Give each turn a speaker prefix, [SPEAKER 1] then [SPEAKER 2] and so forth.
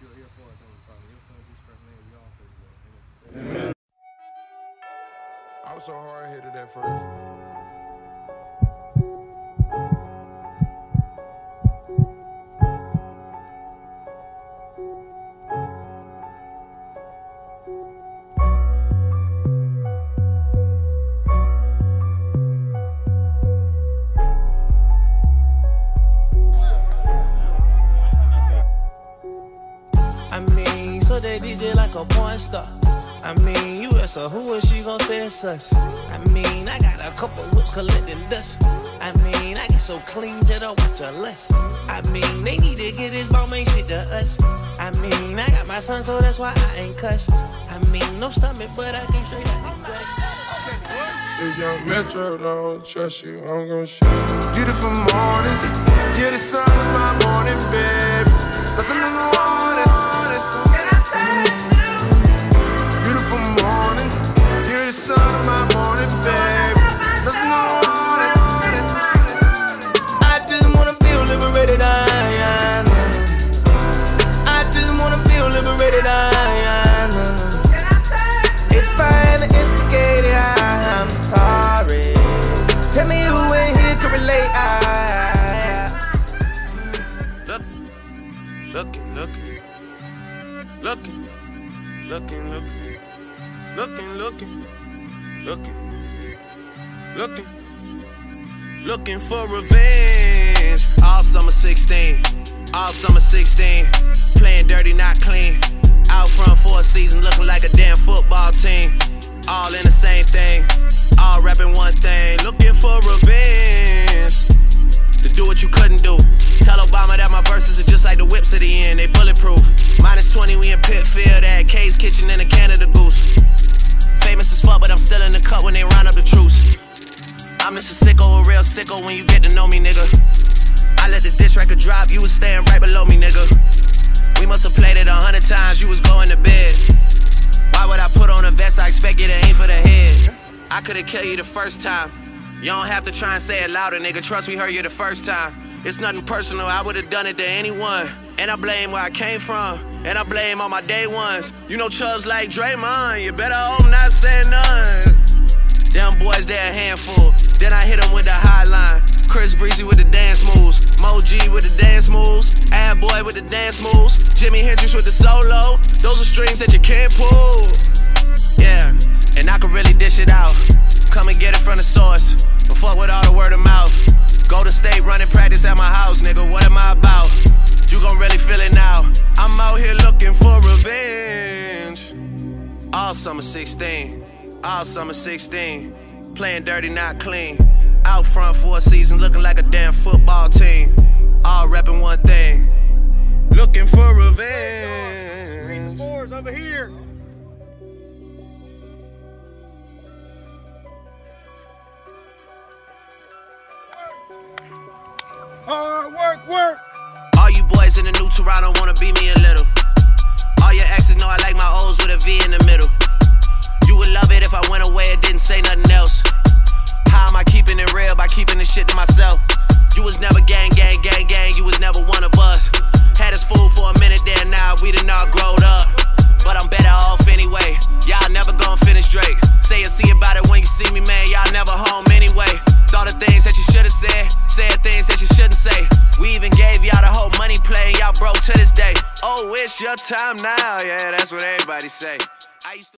[SPEAKER 1] you are here for us, Heavenly Father. Your Son, Jesus name, we all pray, Amen.
[SPEAKER 2] I was so hard-headed at first.
[SPEAKER 3] Mean, so they DJ like a porn star. I mean, you ask her who is she gon' say it's us? I mean, I got a couple whips collecting dust. I mean, I get so clean just to watch her less. I mean, they need to get this ball ain't shit to us. I mean, I got my son, so that's why I ain't cussed. I mean, no stomach, but I can straight out the gut.
[SPEAKER 2] If young Metro don't trust you, I'm gonna shoot you.
[SPEAKER 4] Beautiful morning, you're the sun of my morning, baby. Nothing in the morning. Looking, looking, looking, looking, looking, for revenge. All summer 16, all summer 16, playing dirty, not clean. Out front for a season, looking like a damn football team. But I'm still in the cut when they round up the troops. I'm just a sicko, a real sicko when you get to know me, nigga. I let the diss record drop, you was staying right below me, nigga. We must have played it a hundred times, you was going to bed. Why would I put on a vest? I expect you to aim for the head. I could've killed you the first time. You don't have to try and say it louder, nigga. Trust me, heard you the first time. It's nothing personal, I would've done it to anyone. And I blame where I came from, and I blame all my day ones. You know chubs like Draymond, you better hope not say none. Them boys, they a handful. Then I hit them with the high line. Chris Breezy with the dance moves. Mo G with the dance moves. Ad Boy with the dance moves. Jimi Hendrix with the solo. Those are strings that you can't pull. Yeah, and I can really dish it out. Come and get it from the source. But fuck with all the word of mouth. Go to state running practice at my house, nigga. What am I about? You gon' really feel it now. I'm out here looking for revenge. All summer 16, all summer 16. Playing dirty, not clean. Out front for a season, looking like a damn football team. All rapping one thing. Looking for revenge.
[SPEAKER 5] Fours over here. Hard work, work.
[SPEAKER 4] In the new Toronto wanna be me your time now. Yeah, that's what everybody say.